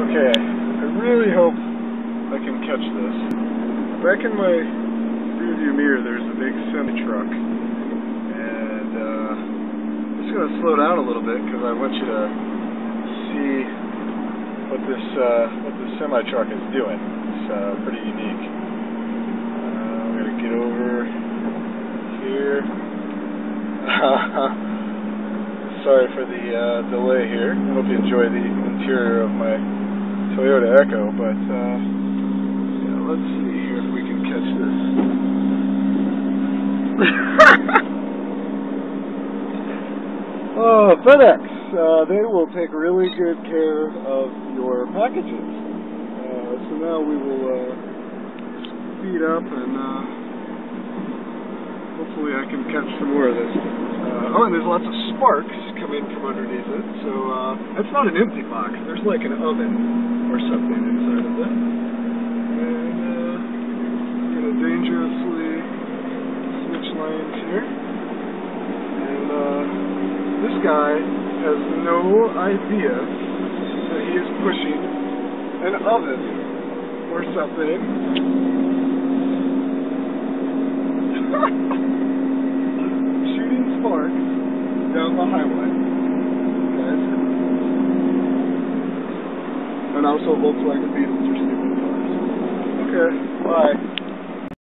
Okay, I really hope I can catch this. Back in my rearview mirror, there's a big semi truck, and uh, I'm just gonna slow down a little bit because I want you to see what this uh, what this semi truck is doing. It's uh, pretty unique. Uh, I'm gonna get over here. Sorry for the uh, delay here. I hope you enjoy the interior of my Toyota Echo, but uh, yeah, let's see here if we can catch this. oh, FedEx. Uh, they will take really good care of your packages. Uh, so now we will uh, speed up and uh, hopefully I can catch some more of this. Uh, oh, and there's lots of sparks coming from underneath it. So uh, that's not an empty box. There's like an oven or something inside of it. And uh, I'm gonna dangerously switch lanes here. And uh, this guy has no idea that he is pushing an oven or something. shooting sparks down the highway. Okay. And also Volkswagen Beetles are stupid cars. Okay, bye.